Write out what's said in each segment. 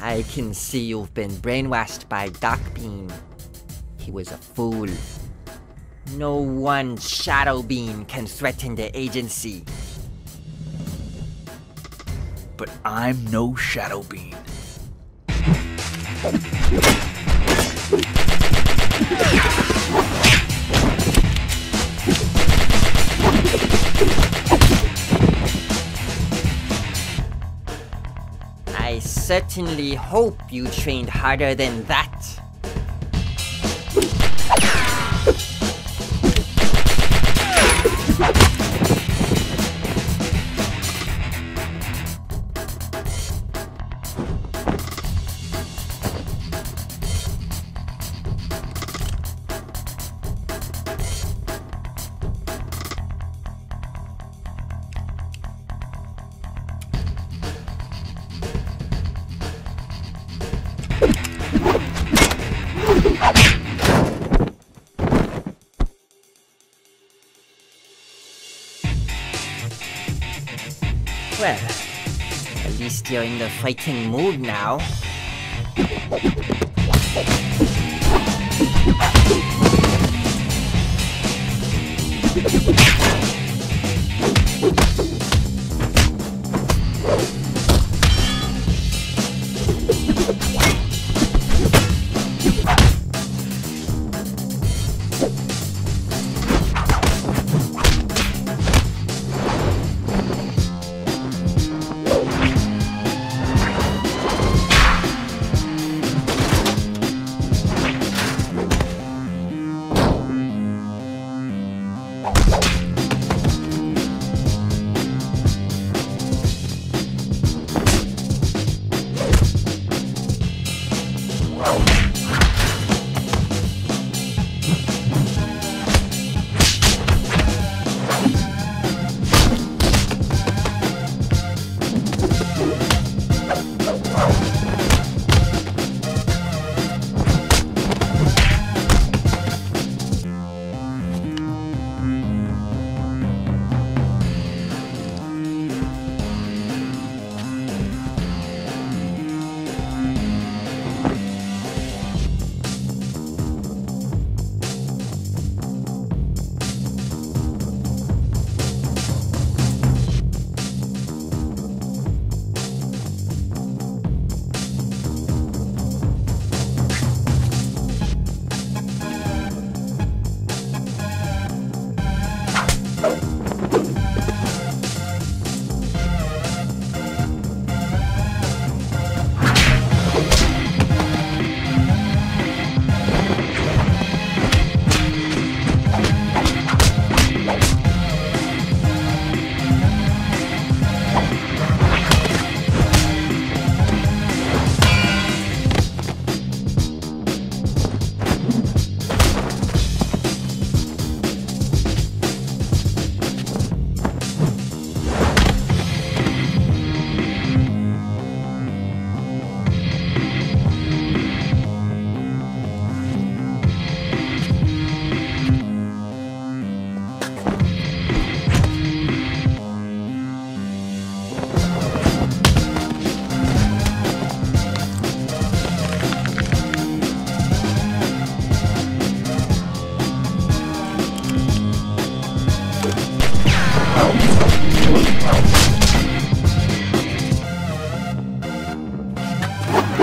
I can see you've been brainwashed by Doc Bean. He was a fool. No one Shadow Bean can threaten the agency. But I'm no Shadow Bean. Certainly hope you trained harder than that. Well, at least you're in the fighting mood now.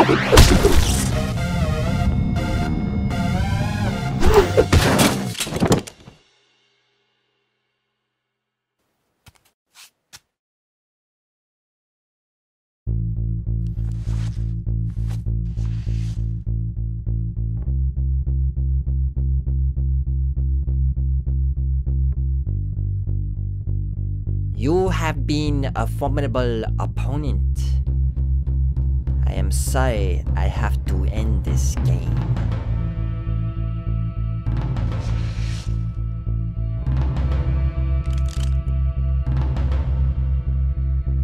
You have been a formidable opponent. I am sorry I have to end this game.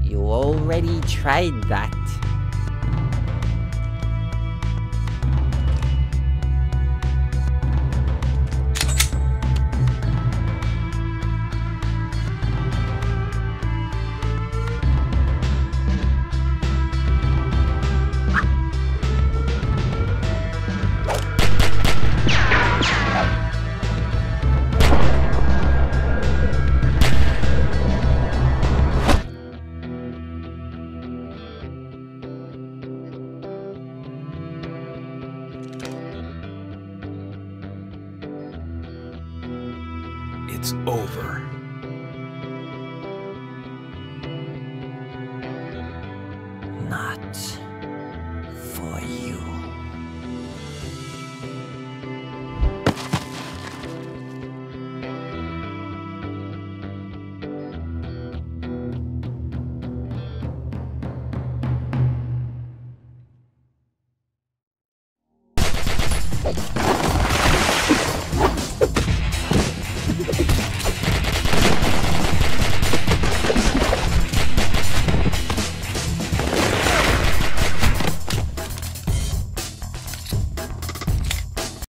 You already tried that. It's over.